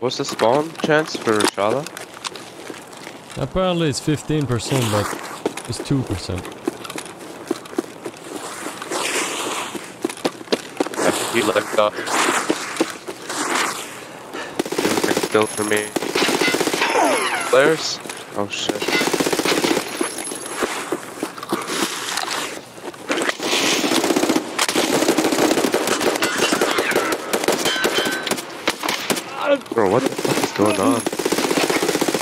What's the spawn chance for Shala? Apparently it's 15%, but it's 2%. I think you left up. Everything still for me. Players? Oh shit. Bro, what the fuck is going on?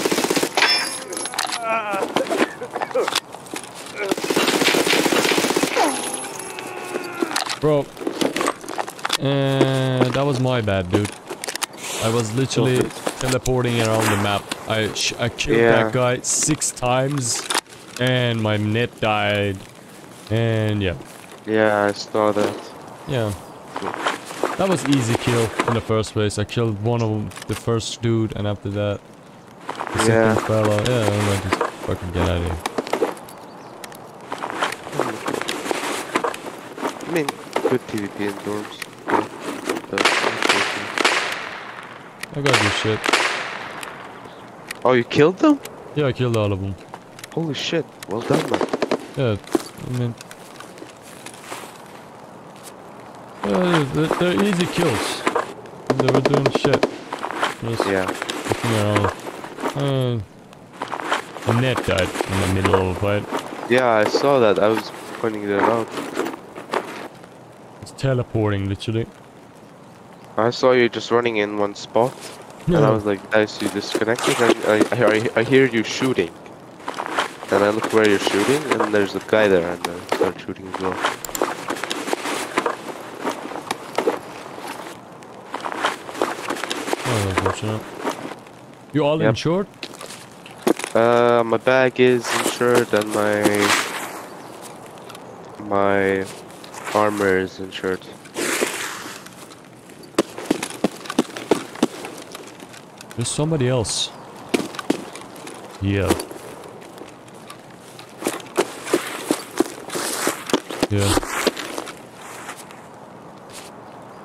Bro. Uh, that was my bad, dude. I was literally teleporting around the map. I sh I killed Yeah. that guy six times, and my net died. And yeah, Yeah, I saw that. yeah. That was easy kill in the first place. I killed one of the first dude, and after that, the Yeah. second fella. Yeah, I'm like, just fucking get out of here. I mean, good PvP in dorms. I got this shit. Oh, you killed them? Yeah, I killed all of them. Holy shit, well done, man. Yeah, I mean... Yeah, they're, they're easy kills. They were doing shit. Just Yeah. looking around. Uh, net died in the middle of a fight. Yeah, I saw that. I was pointing it out. It's teleporting, literally. I saw you just running in one spot, and I was like, "Nice, you disconnected." And I, I, I, I hear you shooting, and I look where you're shooting, and there's a guy there, and I start shooting as well. Oh, unfortunate. You all Yep. insured? Uh, my bag is insured, and my my armor is insured. There's somebody else. Yeah. Yeah.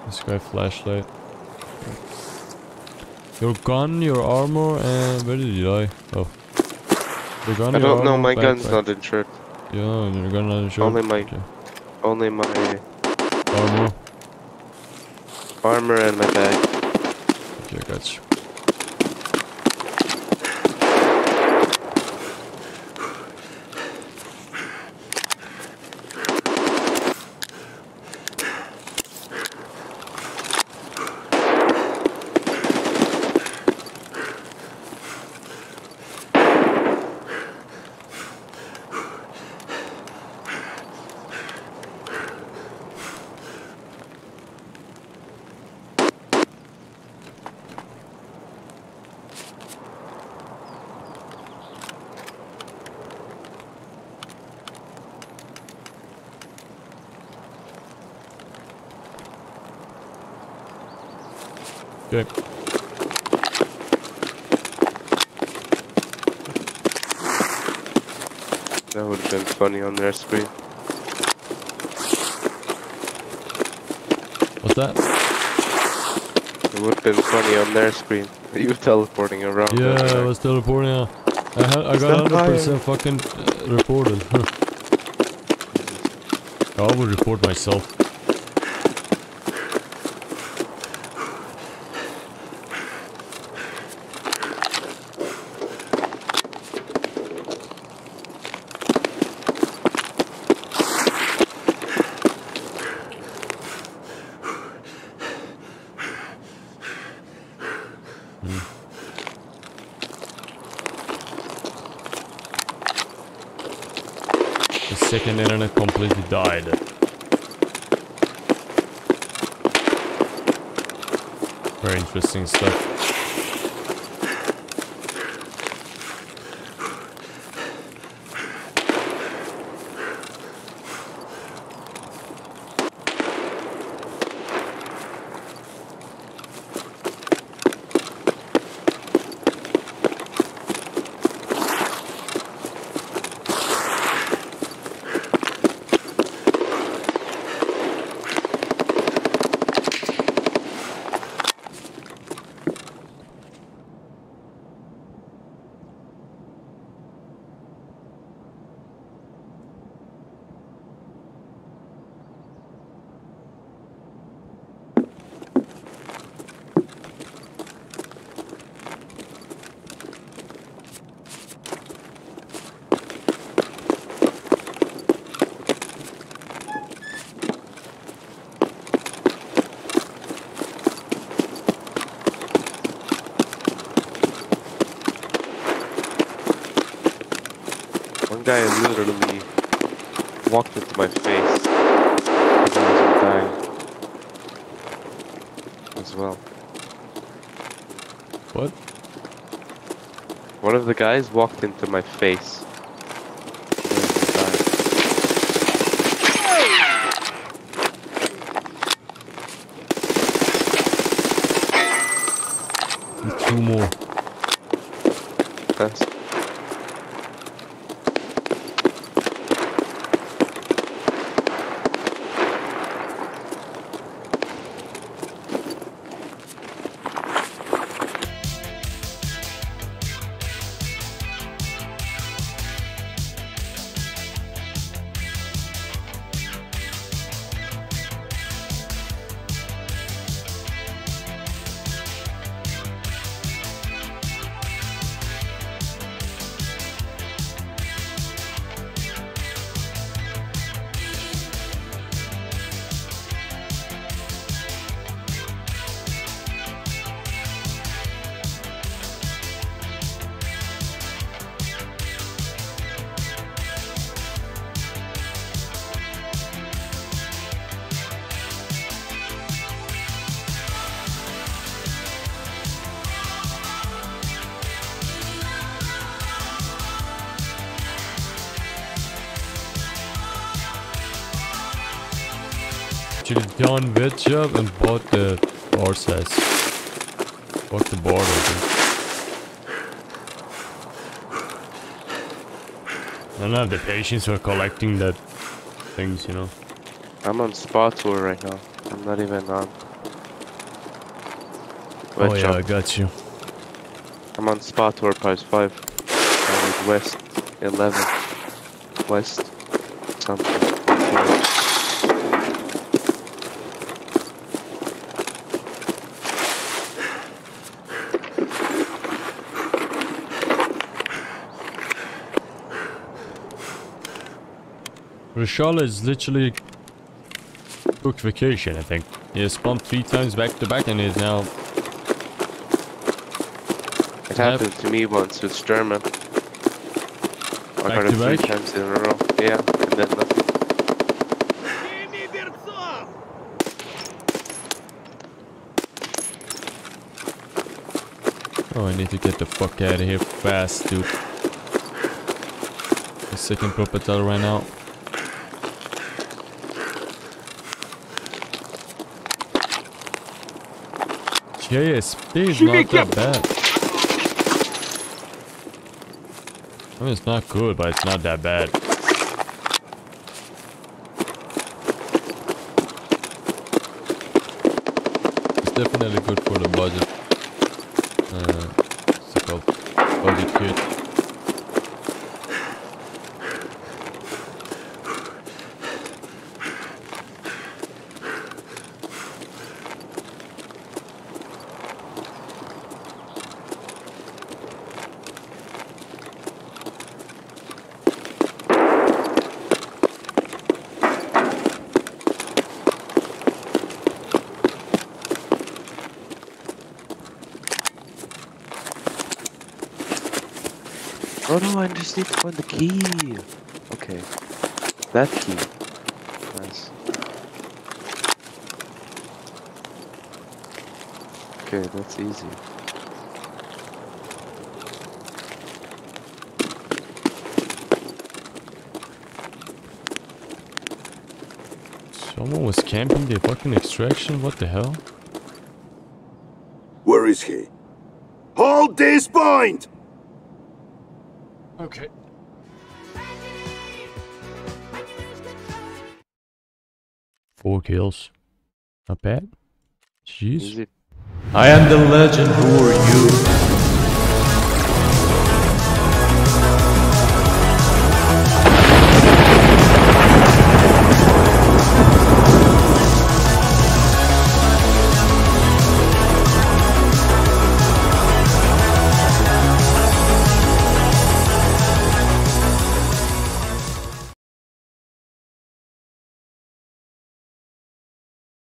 This guy flashlight. Your gun, your armor, and where did you die? Oh. Your gun, I don't know. My gun's backpack. not insured. Yeah, your gun not insured. Only my- Okay. Only my armor. armor and my bag. Okay, got That would have been funny on their screen. What's that? It would have been funny on their screen. You were teleporting around. Yeah, I was teleporting. Yeah. I, had, I got 100% fucking uh, reported. I would report myself. The second internet completely died. Very interesting stuff. Guy literally walked into my face as I was dying as well. What? One of the guys walked into my face. as I was dying. And two more. That's Actually done with job and bought the size. Bought the board I think. I don't have the patience for collecting that things, you know. I'm on spa tour right now. I'm not even on. oh yeah, I got you. I'm on spa tour price 5. I need west 11. West something. Reshala is literally took vacation, I think. He has spawned three times back to back and is now It happened to me once with Shturman. I Back got it three back? times in a row. Yeah, and then nothing. Oh, I need to get the fuck out of here fast, dude. The second propeller ran out. JSP is not that bad. I mean, it's not good, but it's not that bad. It's definitely good for the budget. Uh, what's it called? Budget kit. Oh no, I just need to find the key. Okay. That key. Nice. Okay, that's easy. Someone was camping the fucking extraction? What the hell? Where is he? Hold this point! Okay. Four kills. Not bad. Jeez. Easy. I am the legend, who are you?